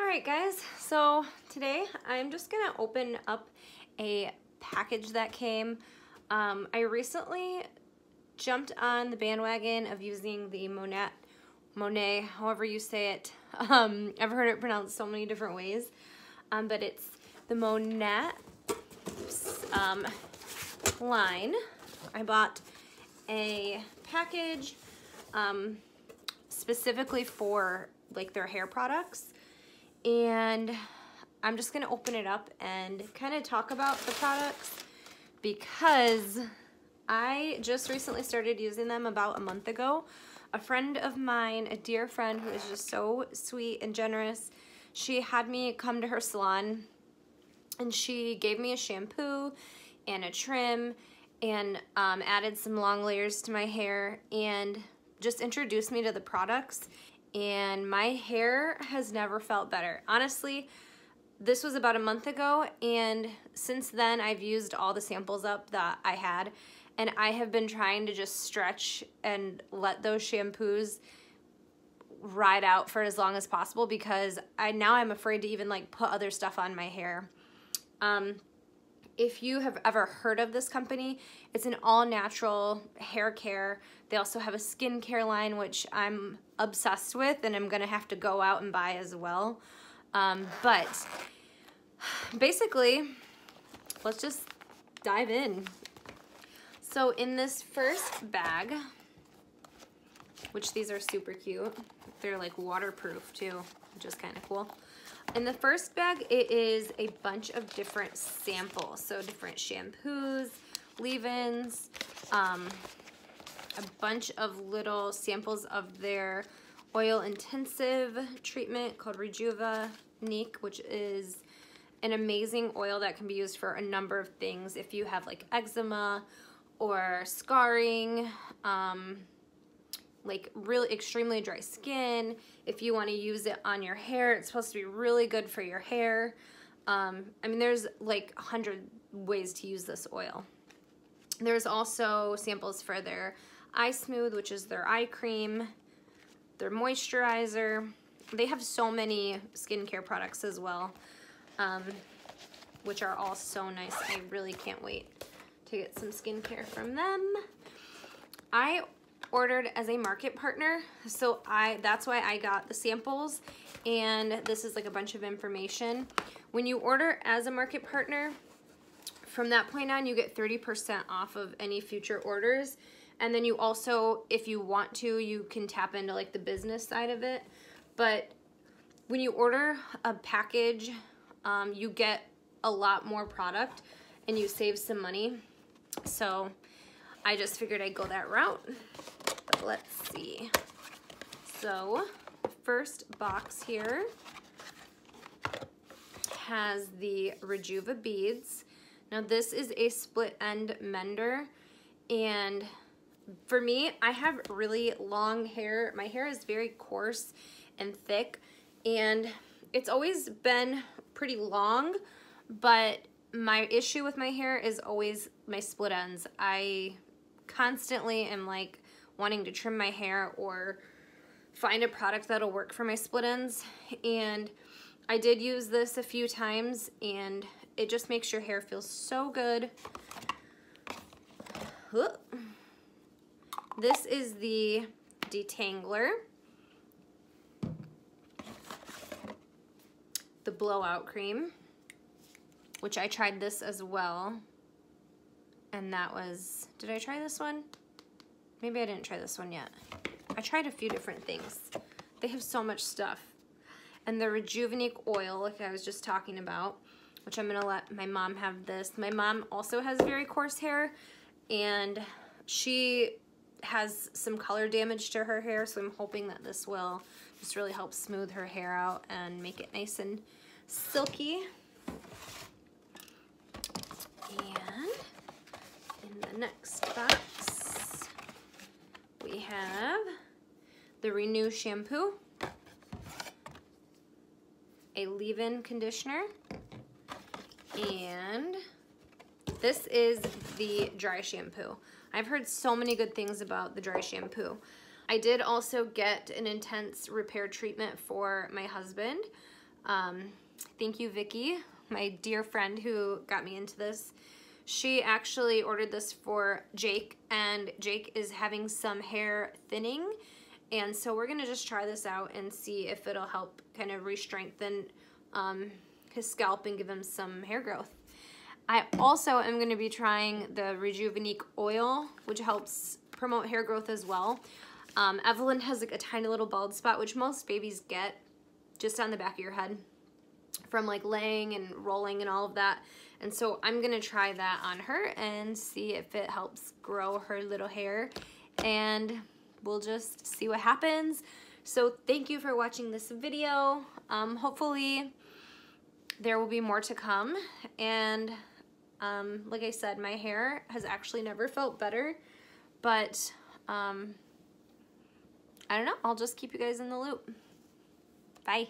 All right guys, so today I'm just gonna open up a package that came. Um, I recently jumped on the bandwagon of using the Monet, Monet, however you say it. Um, I've heard it pronounced so many different ways, um, but it's the Monet um, line. I bought a package um, specifically for like their hair products and I'm just gonna open it up and kind of talk about the products because I just recently started using them about a month ago. A friend of mine, a dear friend who is just so sweet and generous, she had me come to her salon and she gave me a shampoo and a trim and um, added some long layers to my hair and just introduced me to the products and my hair has never felt better. Honestly, this was about a month ago and since then I've used all the samples up that I had and I have been trying to just stretch and let those shampoos ride out for as long as possible because I now I'm afraid to even like put other stuff on my hair. Um, if you have ever heard of this company, it's an all natural hair care. They also have a skincare line, which I'm obsessed with and I'm gonna have to go out and buy as well. Um, but basically, let's just dive in. So in this first bag, which these are super cute, they're like waterproof too, which is kind of cool. In the first bag, it is a bunch of different samples. So different shampoos, leave-ins, um, a bunch of little samples of their oil intensive treatment called Rejuvenique, which is an amazing oil that can be used for a number of things. If you have like eczema or scarring, um, like really extremely dry skin, if you want to use it on your hair, it's supposed to be really good for your hair. Um, I mean, there's like a hundred ways to use this oil. There's also samples for their Eye Smooth, which is their eye cream, their moisturizer. They have so many skincare products as well, um, which are all so nice. I really can't wait to get some skincare from them. I ordered as a market partner. So I that's why I got the samples and this is like a bunch of information. When you order as a market partner, from that point on you get 30% off of any future orders. And then you also, if you want to, you can tap into like the business side of it. But when you order a package, um, you get a lot more product and you save some money. So I just figured I'd go that route. But let's see. So first box here has the Rejuvabeads. Now this is a split end mender and for me, I have really long hair. My hair is very coarse and thick and it's always been pretty long, but my issue with my hair is always my split ends. I constantly am like wanting to trim my hair or find a product that'll work for my split ends. And I did use this a few times and it just makes your hair feel so good. This is the detangler. The blowout cream, which I tried this as well and that was, did I try this one? Maybe I didn't try this one yet. I tried a few different things. They have so much stuff. And the Rejuvenique oil, like I was just talking about, which I'm gonna let my mom have this. My mom also has very coarse hair and she has some color damage to her hair, so I'm hoping that this will just really help smooth her hair out and make it nice and silky. And in the next box, we have the Renew shampoo, a leave-in conditioner, and this is the dry shampoo. I've heard so many good things about the dry shampoo. I did also get an intense repair treatment for my husband. Um, thank you, Vicky, my dear friend who got me into this. She actually ordered this for Jake, and Jake is having some hair thinning. And so we're gonna just try this out and see if it'll help kind of re-strengthen um, his scalp and give him some hair growth. I also am gonna be trying the Rejuvenique oil, which helps promote hair growth as well. Um, Evelyn has like a tiny little bald spot, which most babies get just on the back of your head from like laying and rolling and all of that. And so I'm gonna try that on her and see if it helps grow her little hair and we'll just see what happens. So thank you for watching this video. Um, hopefully there will be more to come. And um, like I said, my hair has actually never felt better, but um, I don't know. I'll just keep you guys in the loop. Bye.